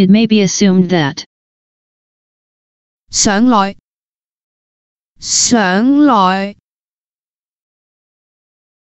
It may be assumed that. 上來，上來，